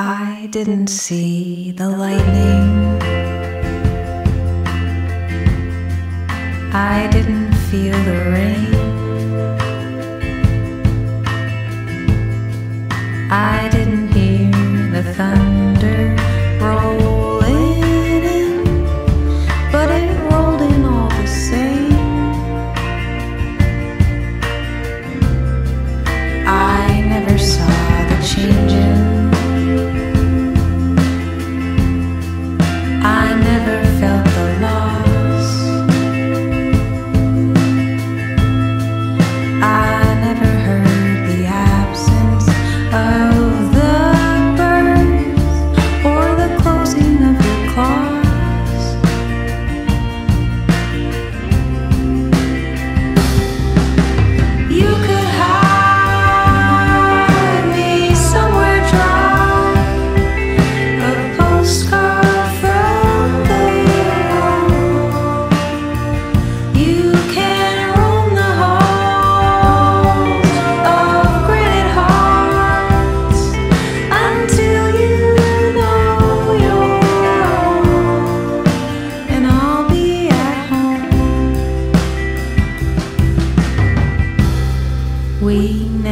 I didn't see the lightning. I didn't feel the rain.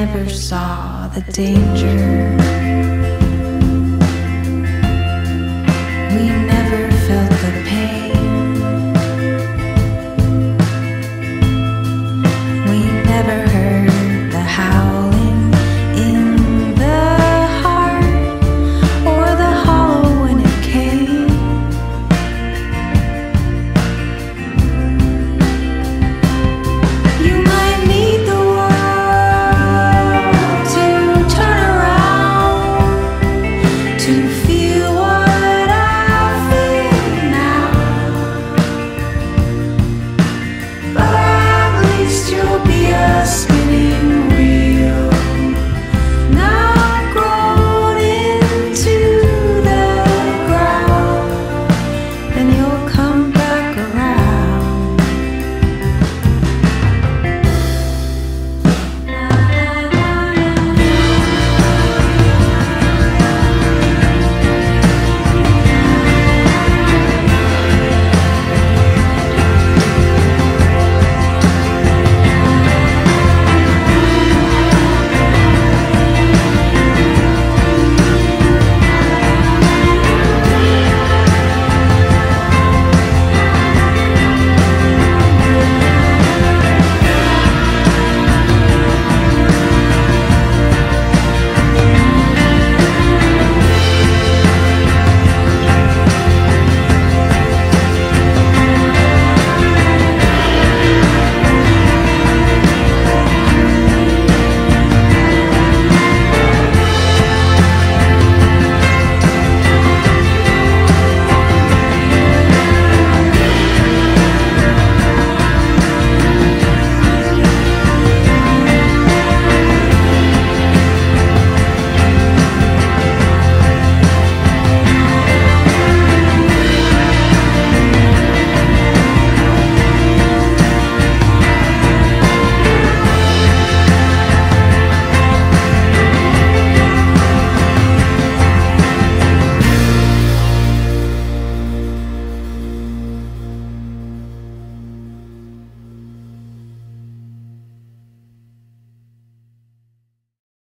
never saw the danger.